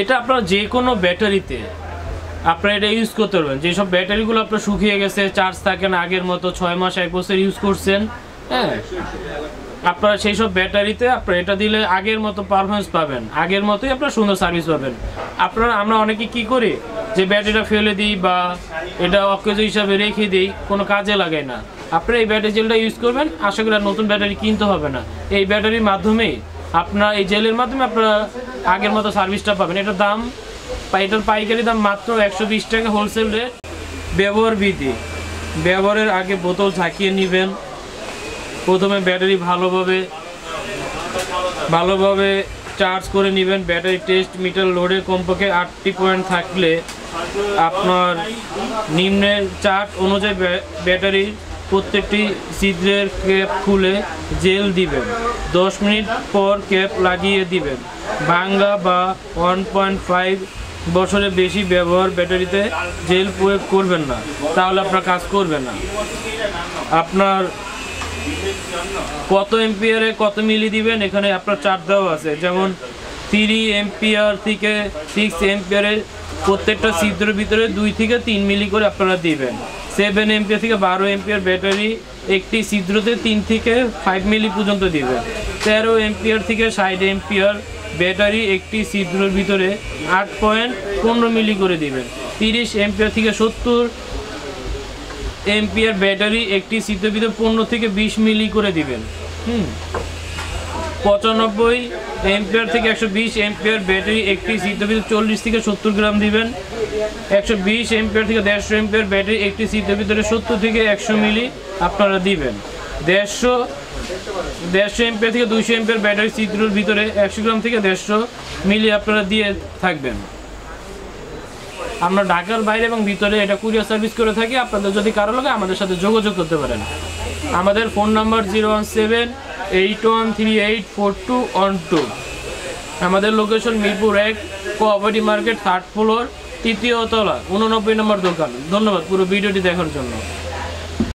এটা আপনার যে কোনো ব্যাটারিতে আপনারা এটা ইউজ করতে পারবেন। যেসব ব্যাটারিগুলো আপনার শুকিয়ে গেছে চার্জ থাকে না আগের মতো, ছয় মাস, এক বছর ইউজ করছেন হ্যাঁ? আপনারা সেই সব ব্যাটারিতে আপনারা এটা দিলে আগের মতো পারফরমেন্স পাবেন। আগের মতোই আপনারা সুন্দর সার্ভিস পাবেন। আপনারা, আমরা অনেকে কি করি, যে ব্যাটারিটা ফেলে দিই বা এটা অকেজ হিসাবে রেখে দিই, কোনো কাজে লাগাই না। আপনারা এই ব্যাটারি জেলটা ইউজ করবেন, আশা করি নতুন ব্যাটারি কিনতে হবে না। এই ব্যাটারির মাধ্যমেই আপনার, এই জেলের মাধ্যমে আপনারা আগের মতো সার্ভিসটা পাবেন। এটার দাম এটার পাইকারি দাম মাত্র একশো বিশ টাকা হোলসেল রেট ব্যবহার বিধি। ব্যবহারের আগে বোতল ঝাঁকিয়ে নেবেন। প্রথমে ব্যাটারি ভালোভাবে ভালোভাবে চার্জ করে নেবেন। ব্যাটারি টেস্ট মিটার লোডে কমপক্ষে আটটি পয়েন্ট থাকলে আপনার নিম্নের চার্ট অনুযায়ী ব্য- ব্যাটারির প্রত্যেকটি ছিদ্রের ক্যাপ খুলে জেল দিবেন। দশ মিনিট পর ক্যাপ লাগিয়ে দিবেন। ভাঙ্গা বা ওয়ান পয়েন্ট ফাইভ বছরের বেশি ব্যবহার ব্যাটারিতে জেল প্রয়োগ করবেন না। তাহলে আপনার কাজ করবে না। আপনার কত এম্পিয়ারে কত মিলি দিবেন? এখানে আপনার চার্ট দেওয়া আছে। যেমন থ্রি এম্পিয়ার থেকে সিক্স এম্পিয়ারের প্রত্যেকটা ছিদ্রের ভিতরে দুই থেকে তিন মিলি করে আপনারা দিবেন। সেভেন এম্পিয়ার থেকে বারো এম্পিয়ার ব্যাটারি একটি ছিদ্রতে তিন থেকে ফাইভ মিলি পর্যন্ত দিবেন তেরো এম্পিয়ার থেকে ষাট এম্পিয়ার ব্যাটারি একটি ছিদ্রর ভিতরে আট পয়েন্ট পনেরো মিলি করে দিবেন তিরিশ এম্পিয়ার থেকে সত্তর এম্পিয়ার ব্যাটারি একটি শীতের ভিতরে পনেরো থেকে বিশ মিলি করে দিবেন হুম। পঁচানব্বই এম্পিয়ার থেকে একশো বিশ এম্পিয়ার ব্যাটারি একটি ভিতরে চল্লিশ থেকে সত্তর গ্রাম দিবেন। একশো বিশ এম্পিয়ার থেকে দেড়শো এম্পিয়ার ব্যাটারি একটি সিটের ভিতরে সত্তর থেকে একশো মিলি আপনারা দিবেন। দেড়শো দেড়শো এম্পিয়ার থেকে দুইশো এম্পিয়ার ব্যাটারি চিত্রের ভিতরে একশো গ্রাম থেকে দেড়শো মিলি আপনারা দিয়ে থাকবেন। আমরা ঢাকার বাইরে এবং ভিতরে এটা কুরিয়ার সার্ভিস করে থাকি। আপনাদের যদি কারও লাগে আমাদের সাথে যোগাযোগ করতে পারেন। আমাদের phone number zero one seven eight one three eight four two one two আমাদের লোকেশন মিরপুর এক কোঅপারেটিভ মার্কেট থার্ড ফ্লোর তৃতীয় তলা, উননব্বই নম্বর দোকান। ধন্যবাদ পুরো ভিডিওটি দেখার জন্য।